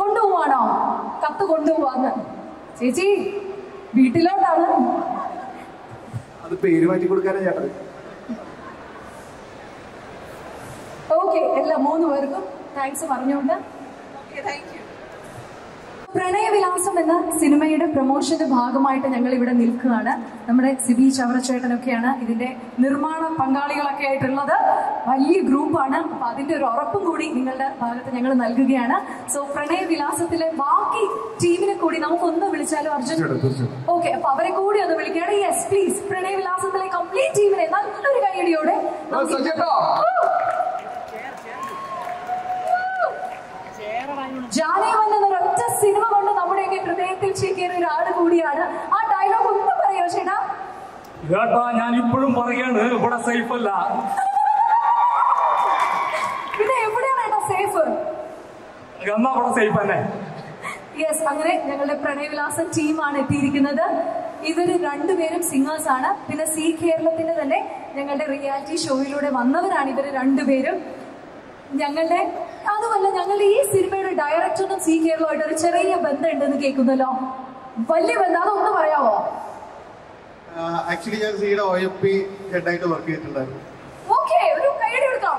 കൊണ്ടുപോവാണോ? കത്ത് കൊണ്ടുപോവാന്ന്. ചേച്ചി വീട്ടിലോട്ടാണ്. അത് പേര് മാറ്റി കൊടുക്കാനാ ചേട്ടൻ ഓക്കെ എല്ലാ മൂന്ന് പേർക്കും താങ്ക്സ് പറഞ്ഞുകൊണ്ട്. താങ്ക് യു പ്രണയവിലാസം എന്ന സിനിമയുടെ പ്രൊമോഷന്റെ ഭാഗമായിട്ട് ഞങ്ങൾ ഇവിടെ നിൽക്കുകയാണ്. നമ്മുടെ സിബി ചവറച്ചേട്ടനൊക്കെയാണ് ഇതിന്റെ നിർമ്മാണ പങ്കാളികളൊക്കെ ആയിട്ടുള്ളത്. വലിയ ഗ്രൂപ്പാണ്. അപ്പൊ അതിന്റെ ഒരു ഉറപ്പും കൂടി നിങ്ങളുടെ ഭാഗത്ത് ഞങ്ങൾ നൽകുകയാണ്. സോ പ്രണയവിലാസത്തിലെ ബാക്കി ടീമിനെ കൂടി നമുക്കൊന്ന് വിളിച്ചാലോ അർജുൻ? ഓക്കെ അപ്പൊ അവരെ കൂടി ഒന്ന് വിളിക്കുകയാണ്. യെസ് പ്ലീസ് പ്രണയവിലാസത്തിലെ കംപ്ലീറ്റ് ടീമിനെ നല്ലൊരു കൈയടിയോടെ ജാനേ സജ്ജേട്ടാ. സിനിമ കൊണ്ട് നമ്മുടെയൊക്കെ ഹൃദയത്തിൽ ചേക്കേറിയ ഒരാൾ കൂടിയാണ്. ആ ഡയലോഗ് ഒന്നും പറയോ ചേട്ടാ. കേട്ടാ ഞാൻ ഇപ്പോഴും പറയാണ് ഇവിടെ സേഫ് അല്ല. പിന്നെ എവിടെയാണ് ഏട്ടാ സേഫ് എന്നാ ഇവിടെ സേഫ് തന്നെ യെസ് അങ്ങനെ ഞങ്ങളുടെ പ്രണയവിലാസം ടീമാണ് എത്തിയിരിക്കുന്നത്. ഇവർ രണ്ടുപേരും സിംഗേഴ്സ് ആണ്. പിന്നെ സി കേരളത്തിന്റെ തന്നെ ഞങ്ങളുടെ റിയാലിറ്റി ഷോയിലൂടെ വന്നവരാണ് ഇവർ രണ്ടുപേരും. ഞങ്ങളുടെ അതുമല്ല ഞങ്ങളുടെ ഈ സിനിമയുടെ ഡയറക്ടറിനും സി കേരളമായിട്ട് ഒരു ചെറിയ ബന്ധമുണ്ടെന്ന് കേൾക്കുന്നല്ലോ? വലിയ ബന്ധം അതൊന്ന് പറയാമോ ആക്ച്വലി ഞാൻ സിയുടെ ഒ എഫ് പി ഹെഡായിട്ട് വർക്ക് ചെയ്തിട്ടുണ്ടായിരുന്നു. ഓക്കെ ഒരു കൈയടി കൊടുക്കാം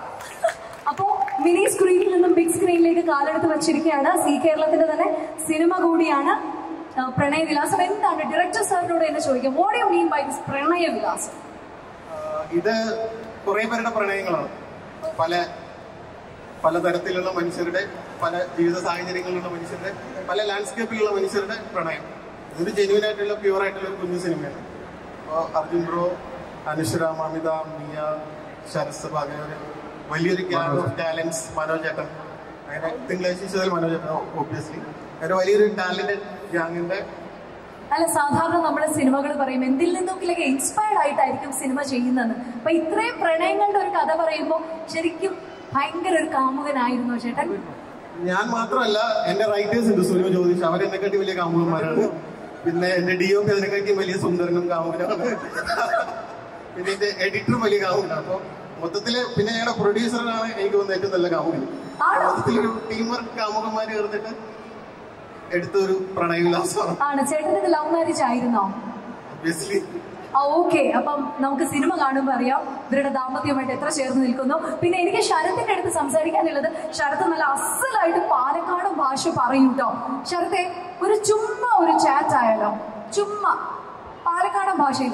അപ്പോ മിനി സ്ക്രീനിൽ നിന്നും ബിഗ് സ്ക്രീനിലേക്ക് കാലെടുത്ത് വെച്ചിരിക്കുകയാണ് സി കേരളത്തിന്റെ തന്നെ സിനിമ കൂടിയാണ് പ്രണയവിലാസം എന്താണ് ഡയറക്ടർ സാറിനോട് എന്നെ ചോദിക്കാം. What you mean by this Pranayavilasam ഇത് കുറെ പേരുടെ പ്രണയങ്ങളാണ്. പല പലതരത്തിലുള്ള മനുഷ്യരുടെ പല ജീവിത സാഹചര്യങ്ങളിലുള്ള മനുഷ്യരുടെ പല ലാൻഡ്സ്കേപ്പിലുള്ള മനുഷ്യരുടെ പ്രണയം. ഇതൊരു ജെന്യൂൻ ആയിട്ടുള്ള പ്യൂർ ആയിട്ടുള്ള ഒരു കുഞ്ഞു സിനിമയാണ്. അപ്പോൾ അർജുൻ ബ്രോ അനുശ്വര മമിത മിയ ശരസ് അങ്ങനെ വലിയൊരു ഗ്യാങ് ഓഫ് ടാലൻസ് മനോജ് ചേട്ടൻ അങ്ങനെ തിങ്കളാഴ്ച ചെയ്താൽ മനോജ് ചേട്ടൻ ഓബിയസ്ലി അങ്ങനെ വലിയൊരു ടാലന്റഡ് ഗ്യാങ്ങിന്റെ അല്ല സാധാരണ നമ്മുടെ സിനിമകൾ പറയും എന്തിൽ നിന്നൊക്കെ ഇൻസ്പയർഡ് ആയിട്ടായിരിക്കും സിനിമ ചെയ്യുന്നത്. അപ്പൊ ഇത്രയും പ്രണയങ്ങളുടെ ഒരു കഥ പറയുമ്പോൾ ശരിക്കും ഭയങ്കര ഒരു കാമുകനായിരുന്നു ചേട്ടൻ. ഞാൻ മാത്രമല്ല എന്റെ റൈറ്റേഴ്സ് ഉണ്ട് സുനിമ ജ്യോതിഷ്. അവരെന്നെക്കാട്ടി വലിയ കാമുകന്മാരാണ്. പിന്നെ എന്റെ ഡി ഒക്കെ അതിനെക്കാട്ടി വലിയ സുന്ദരനും കാമുകനാണ് പിന്നെ എന്റെ എഡിറ്റർ വലിയ കാമുകനാണ്. അപ്പൊ മൊത്തത്തിൽ പിന്നെ ഞങ്ങളുടെ പ്രൊഡ്യൂസറാണ് എനിക്ക് തോന്നുന്നത് ഏറ്റവും നല്ല കാമുകൻ. മൊത്തത്തിൽ മൊത്തത്തിലൊരു ടീം വർക്ക് കാമുകന്മാര് ചേർന്നിട്ട് എടുത്തൊരു പ്രണയവിലാസമാണ് ചേട്ടൻ ലവ് മാരേജ് ആയിരുന്നോ? ഒബ്വിയസ്ലി ആ ഓക്കെ അപ്പം നമുക്ക് സിനിമ കാണുമ്പോൾ അറിയാം. ഇവരുടെ ദാമ്പത്യമായിട്ട് എത്ര ചേർന്ന് നിൽക്കുന്നു. പിന്നെ എനിക്ക് ശരത്തിന്റെ അടുത്ത് സംസാരിക്കാനുള്ളത് ശരത്ത് നല്ല അസലായിട്ട് പാലക്കാട് ഭാഷ പറയും കേട്ടോ ശരത്തെ ഒരു ചുമ്മാ ഒരു ചാറ്റ് ആയാലോ ചുമ്മാ. പാലക്കാടൻ ഭാഷയിൽ.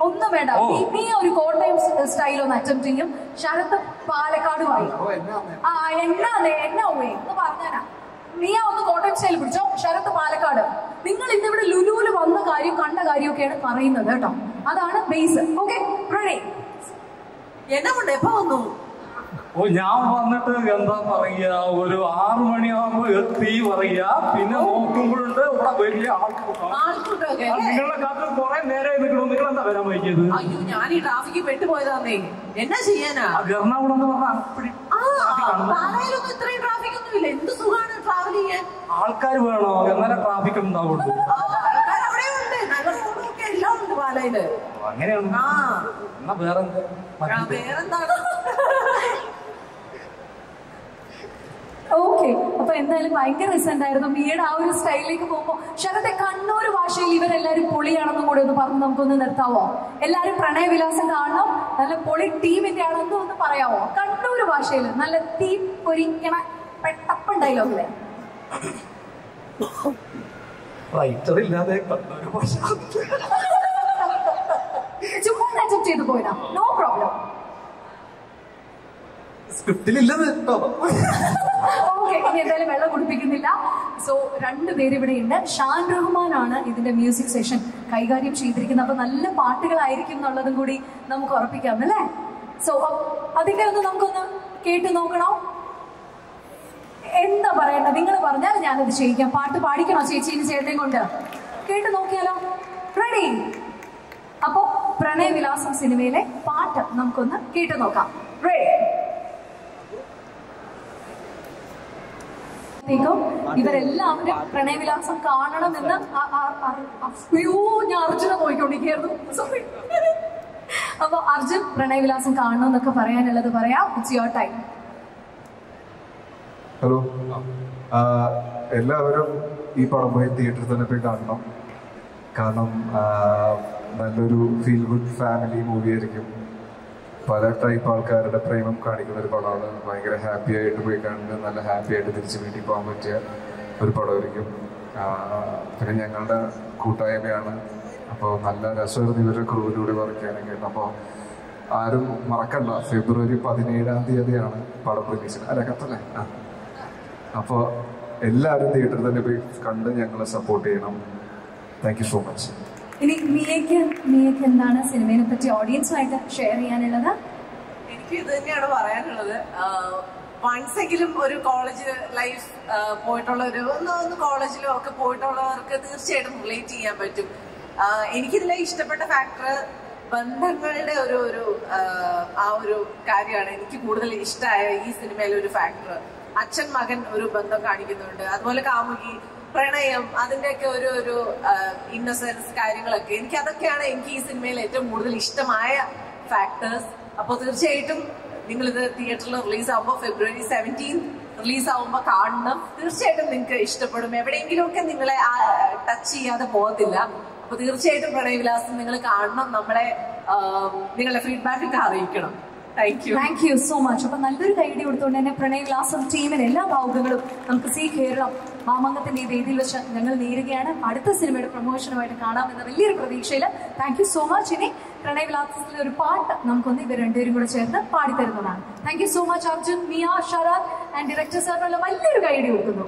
ഒന്നും വേണ്ട. നീ- ഒരു കോട്ടയം സ്റ്റൈൽ ഒന്ന് അറ്റംപ്റ്റ് ചെയ്യും. ശരത്ത് പാലക്കാടുമായി. ആ എന്നാ എന്നാ ഉവേ ഒന്ന് പറഞ്ഞാനാ നീ ആ ഒന്ന് കോട്ടയം സ്റ്റൈൽ പിടിച്ചോ. ശരത്ത് പാലക്കാട്. നിങ്ങൾ ഇന്നിവിടെ ലുലുവിൽ വന്ന കാര്യം കണ്ട കാര്യമൊക്കെയാണ് പറയുന്നത് കേട്ടോ. അതാണ് ബേസ് ഓക്കെ പ്രണയ് എന്നാ കൊണ്ട് എപ്പോ വന്നു? ഓ ഞാൻ വന്നിട്ട് എന്താ പറയുക ഒരു ആറു മണിയാകുമ്പോ എത്തി പറയാ പിന്നെ നോക്കുമ്പോഴുണ്ട് ഇവിടെ വലിയ ആൾക്കൂട്ടം. നിങ്ങളുടെ കാട്ടിൽ കുറെ നേരെ നിൽക്കണു നിങ്ങൾ എന്താ വരാൻ വൈകിയത്? അയ്യോ ഞാൻ ഈ ട്രാഫിക്കിൽ പെട്ടുപോയതാന്നേ. എന്നാ ചെയ്യാനാ? ആ എറണാകുളം എന്ന് പറഞ്ഞാൽ ആ പാലയിലൊന്നും ഇത്രയും ട്രാഫിക് ഒന്നും ഇല്ല. എന്ത് സുഖമാണ് ട്രാവൽ ചെയ്യാൻ? ആൾക്കാർ വേണോ? എന്നാലേ ട്രാഫിക് ഉണ്ടാവുള്ളൂ? അങ്ങനെയാണ്. എന്നാ വേറെന്താ? വേറെന്താണ് ഓക്കെ അപ്പൊ എന്തായാലും ഭയങ്കര രസമുണ്ടായിരുന്നു മിയുടെ ആ ഒരു സ്റ്റൈലിലേക്ക് പോകുമ്പോൾ ശരത്തെ കണ്ണൂർ ഭാഷയിൽ ഇവരെല്ലാരും പൊളിയാണെന്നും കൂടി ഒന്ന് പറഞ്ഞ് നമുക്കൊന്ന് നിർത്താവോ? എല്ലാരും പ്രണയവിലാസം കാണണം. നല്ല പൊളി ടീമിന്റെ ആണെന്നും ഒന്ന് പറയാമോ കണ്ണൂർ ഭാഷയിൽ നല്ല തീ പൊരിക്കണ പെട്ടപ്പൻ ഡയലോഗിലെ റൈറ്റർ ഇല്ലാതെ കണ്ണൂര് ഭാഷ. ചുമ്മാ അറ്റംപ്റ്റ് ചെയ്ത് പോയതാ നോ പ്രോബ്ലം സ്ക്രിപ്റ്റിലില്ലത്. കേട്ടോ ഓക്കെ ഇനി എന്തായാലും വെള്ളം കുടിപ്പിക്കുന്നില്ല. സോ രണ്ടുപേര് ഇവിടെ ഉണ്ട്. ഷാൻ റഹ്മാനാണ് ഇതിന്റെ മ്യൂസിക് സെഷൻ കൈകാര്യം ചെയ്തിരിക്കുന്നത്. അപ്പൊ നല്ല പാട്ടുകളായിരിക്കും എന്നുള്ളതും കൂടി നമുക്ക് ഉറപ്പിക്കാം അല്ലേ? സോ അതിന്റെ ഒന്ന് നമുക്കൊന്ന് കേട്ട് നോക്കണോ? എന്താ പറയണ്ട നിങ്ങൾ പറഞ്ഞാൽ ഞാനത് ചെയ്യിക്കാം. പാട്ട് പാടിക്കണോ ചേച്ചീനെ ചേട്ടനെയും കൊണ്ട്? കേട്ട് നോക്കിയാലോ? റെഡി അപ്പൊ പ്രണയവിലാസം സിനിമയിലെ പാട്ട് നമുക്കൊന്ന് കേട്ട് നോക്കാം. റെഡി ത്തേക്കും ഇവരെല്ലാവരും പ്രണയവിലാസം കാണണമെന്ന് എന്ന് ഞാൻ അർജുന നോക്കിക്കൊണ്ടിരിക്കുകയായിരുന്നു. സോറി അപ്പൊ അർജുൻ പ്രണയവിലാസം കാണണം എന്നൊക്കെ പറയാനുള്ളത് പറയാം. ഇറ്റ്സ് യുവർ ടൈം ഹലോ എല്ലാവരും ഈ പടം പോയി തിയേറ്ററിൽ തന്നെ പോയി കാണണം. കാരണം നല്ലൊരു ഫീൽ ഗുഡ് ഫാമിലി മൂവി ആയിരിക്കും. പല ടൈപ്പ് ആൾക്കാരുടെ പ്രേമം കാണിക്കുന്ന ഒരു പടമാണ്. ഭയങ്കര ഹാപ്പി ആയിട്ട് പോയി കണ്ട് നല്ല ഹാപ്പി ആയിട്ട് തിരിച്ച് വീട്ടിൽ പോകാൻ പറ്റിയ ഒരു പടമായിരിക്കും. പിന്നെ ഞങ്ങളുടെ കൂട്ടായ്മയാണ്. അപ്പോൾ നല്ല രസമായിരുന്നു ഇവരുടെ ക്രൂവിലൂടെ വർക്ക് ചെയ്യാനൊക്കെ അപ്പോൾ ആരും മറക്കണ്ട. ഫെബ്രുവരി പതിനേഴാം തീയതിയാണ് പടം റിലീസ് അല്ല കത്തല്ലേ? അപ്പോൾ എല്ലാവരും തിയേറ്ററിൽ തന്നെ പോയി കണ്ട് ഞങ്ങളെ സപ്പോർട്ട് ചെയ്യണം. താങ്ക് യു സോ മച്ച് ഇനി മിയയ്ക്ക് മിയയ്ക്ക് എന്താണ് സിനിമയെ പറ്റി ഓഡിയൻസുമായിട്ട് ഷെയർ ചെയ്യാനുള്ളത്? എനിക്ക് ഇത് തന്നെയാണ് പറയാനുള്ളത്. വൺസ് എങ്കിലും ഒരു കോളേജ് ലൈഫ് പോയിട്ടുള്ള ഒരു ഒന്ന് കോളേജിലോ ഒക്കെ പോയിട്ടുള്ളവർക്ക് തീർച്ചയായിട്ടും റിലേറ്റ് ചെയ്യാൻ പറ്റും. എനിക്കിതിലെ ഇഷ്ടപ്പെട്ട ഫാക്ടർ ബന്ധങ്ങളുടെ ഒരു ഒരു ആ ഒരു കാര്യമാണ്. എനിക്ക് കൂടുതൽ ഇഷ്ടമായ ഈ സിനിമയിലെ ഒരു ഫാക്ടർ അച്ഛൻ മകൻ ഒരു ബന്ധം കാണിക്കുന്നുണ്ട്. അതുപോലെ കാമുകി പ്രണയം അതിന്റെയൊക്കെ ഒരു ഒരു ഇന്നസെൻസ് കാര്യങ്ങളൊക്കെ. എനിക്ക് അതൊക്കെയാണ് എനിക്ക് ഈ സിനിമയിൽ ഏറ്റവും കൂടുതൽ ഇഷ്ടമായ ഫാക്ടേഴ്സ് അപ്പോൾ തീർച്ചയായിട്ടും നിങ്ങൾ ഇത് തിയേറ്ററിൽ റിലീസ് ആവുമ്പോൾ ഫെബ്രുവരി സെവന്റീൻ റിലീസ് ആവുമ്പോൾ കാണണം. തീർച്ചയായിട്ടും നിങ്ങൾക്ക് ഇഷ്ടപ്പെടും. എവിടെയെങ്കിലും ഒക്കെ നിങ്ങളെ ടച്ച് ചെയ്യാതെ പോകത്തില്ല. അപ്പൊ തീർച്ചയായിട്ടും പ്രണയവിലാസം നിങ്ങൾ കാണണം. നമ്മളെ നിങ്ങളുടെ ഫീഡ്ബാക്ക് ഒക്കെ അറിയിക്കണം. താങ്ക് യു സോ മച്ച് അപ്പൊ നല്ലൊരു കൈഡി കൊടുത്തുകൊണ്ട് തന്നെ പ്രണയവിലാസം ടീമിന് എല്ലാ ഭാവുകങ്ങളും നമുക്ക് സി കേരളം മാമംഗത്തിന്റെ ഈ വേദിയിൽ വെച്ച് ഞങ്ങൾ നേരുകയാണ്. അടുത്ത സിനിമയുടെ പ്രൊമോഷനുമായിട്ട് കാണാമെന്ന വലിയൊരു പ്രതീക്ഷയിൽ താങ്ക് യു സോ മച്ച് ഇനി പ്രണയ വിലാസത്തിലെ ഒരു പാട്ട് നമുക്കൊന്ന് ഇവർ രണ്ടുപേരും കൂടെ ചേർന്ന് പാടിത്തരുന്നതാണ്. Thank you so much Arjun Mia Sharaf and director സാറിനുള്ള വലിയൊരു ഗൈഡ് കൊടുക്കുന്നു.